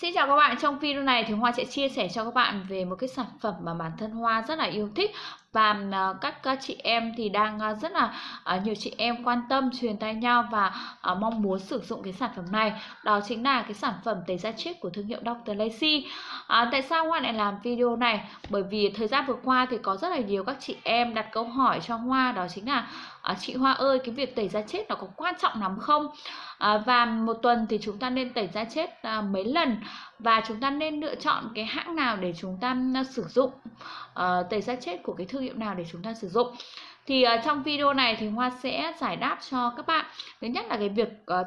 Xin chào các bạn, trong video này thì Hoa sẽ chia sẻ cho các bạn về một cái sản phẩm mà bản thân Hoa rất là yêu thích và ờ, các, chị em thì đang ờ, rất là ờ, nhiều chị em quan tâm truyền tay nhau và mong muốn sử dụng cái sản phẩm này. Đó chính là cái sản phẩm tẩy da chết của thương hiệu Dr. Lacy à, tại sao Hoa lại làm video này? Bởi vì thời gian vừa qua thì có rất là nhiều các chị em đặt câu hỏi cho Hoa đó chính là à, chị Hoa ơi cái việc tẩy da chết nó có quan trọng lắm không? À, và một tuần thì chúng ta nên tẩy da chết à, mấy lần? Và chúng ta nên lựa chọn cái hãng nào để chúng ta sử dụng à, tẩy da chết của cái thương hiệu nào để chúng ta sử dụng. Thì uh, trong video này thì Hoa sẽ giải đáp cho các bạn. Thứ nhất là cái việc uh,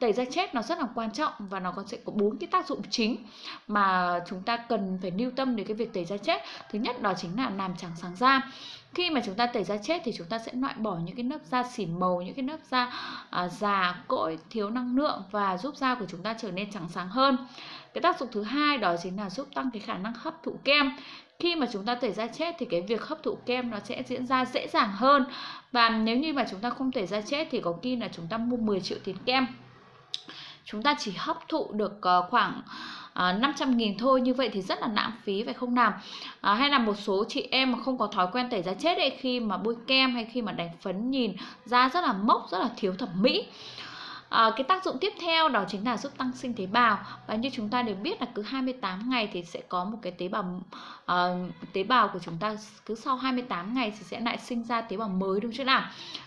tẩy da chết nó rất là quan trọng và nó có sẽ có bốn cái tác dụng chính mà chúng ta cần phải lưu tâm đến cái việc tẩy da chết. Thứ nhất đó chính là làm trắng sáng da. Khi mà chúng ta tẩy da chết thì chúng ta sẽ loại bỏ những cái lớp da xỉn màu những cái lớp da à, già cỗi thiếu năng lượng và giúp da của chúng ta trở nên trắng sáng hơn. Cái tác dụng thứ hai đó chính là giúp tăng cái khả năng hấp thụ kem. Khi mà chúng ta tẩy da chết thì cái việc hấp thụ kem nó sẽ diễn ra dễ dàng hơn và nếu như mà chúng ta không tẩy da chết thì có khi là chúng ta mua 10 triệu tiền kem. Chúng ta chỉ hấp thụ được ờ, khoảng ờ, 500 nghìn thôi như vậy thì rất là lãng phí phải không nào? À, hay là một số chị em mà không có thói quen tẩy da chết ấy khi mà bôi kem hay khi mà đánh phấn nhìn da rất là mốc rất là thiếu thẩm mỹ. À, cái tác dụng tiếp theo đó chính là giúp tăng sinh tế bào. Và như chúng ta đều biết là cứ 28 ngày thì sẽ có một cái tế bào uh, tế bào của chúng ta cứ sau 28 ngày thì sẽ lại sinh ra tế bào mới đúng chưa nào?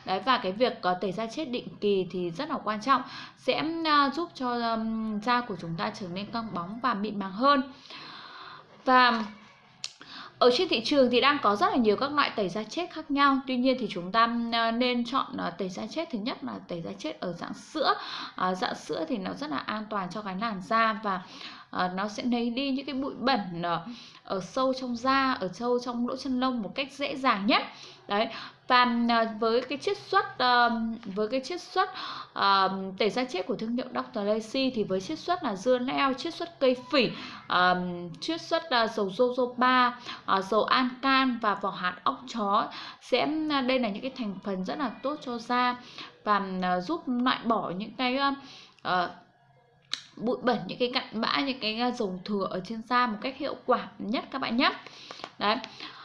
Đấy và cái việc có tẩy da chết định kỳ thì rất là quan trọng sẽ uh, giúp cho um, da của chúng ta trở nên căng bóng và mịn màng hơn. Và ở trên thị trường thì đang có rất là nhiều các loại tẩy da chết khác nhau. Tuy nhiên thì chúng ta ờ, nên chọn ờ, tẩy da chết thứ nhất là tẩy da chết ở dạng sữa. À, dạng sữa thì nó rất là an toàn cho cái làn da và à, nó sẽ lấy đi những cái bụi bẩn ở, ở sâu trong da ở sâu trong lỗ chân lông một cách dễ dàng nhất. Đấy và ờ, với cái chiết xuất ờ, với cái chiết xuất ờ, tẩy da chết của thương hiệu Dr. Lacy thì với chiết xuất là dưa leo, chiết xuất cây phỉ chiết xuất dầu jojoba dầu ancan và vỏ hạt óc chó sẽ đây là những cái thành phần rất là tốt cho da và giúp loại bỏ những cái bụi bẩn, những cái cặn bã, những cái dầu thừa ở trên da một cách hiệu quả nhất các bạn nhé đấy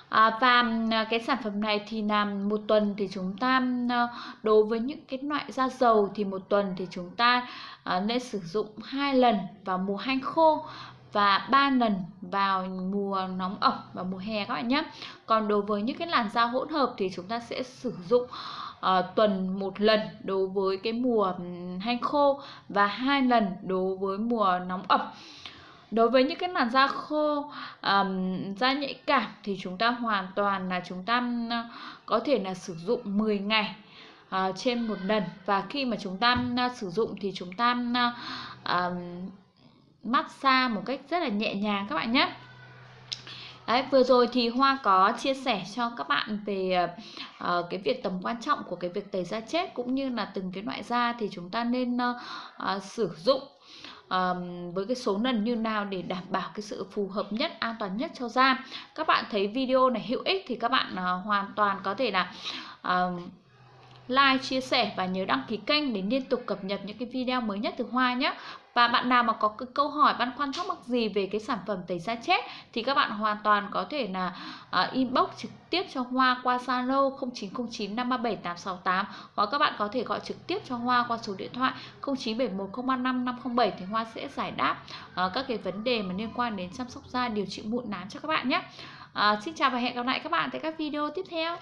À, và à, cái sản phẩm này thì làm một tuần thì chúng ta à, đối với những cái loại da dầu thì một tuần thì chúng ta à, nên sử dụng hai lần vào mùa hanh khô và 3 lần vào mùa nóng ẩm và mùa hè các bạn nhé. Còn đối với những cái làn da hỗn hợp thì chúng ta sẽ sử dụng uh, tuần một lần đối với cái mùa hanh khô và hai lần đối với mùa nóng ẩm đối với những cái làn da khô um, da nhạy cảm thì chúng ta hoàn toàn là chúng ta ờ, có thể là sử dụng 10 ngày uh, trên một lần. Và khi mà chúng ta uh, sử dụng thì chúng ta uh, massage một cách rất là nhẹ nhàng các bạn nhé. Đấy, vừa rồi thì Hoa có chia sẻ cho các bạn về uh, cái việc tầm quan trọng của cái việc tẩy da chết cũng như là từng cái loại da thì chúng ta nên uh, uh, sử dụng um, với cái số lần như nào để đảm bảo cái sự phù hợp nhất an toàn nhất cho da. Các bạn thấy video này hữu ích thì các bạn uh, hoàn toàn có thể là um, like, chia sẻ và nhớ đăng ký kênh để liên tục cập nhật những cái video mới nhất từ Hoa nhé. Và bạn nào mà có cái câu hỏi băn khoăn thắc mắc gì về cái sản phẩm tẩy da chết thì các bạn hoàn toàn có thể là uh, inbox trực tiếp cho Hoa qua Zalo 0909 537 868 hoặc các bạn có thể gọi trực tiếp cho Hoa qua số điện thoại 0971 035 507 thì Hoa sẽ giải đáp uh, các cái vấn đề mà liên quan đến chăm sóc da điều trị mụn nám cho các bạn nhé. Uh, xin chào và hẹn gặp lại các bạn tại các video tiếp theo.